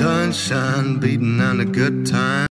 Sunshine beating on a good time.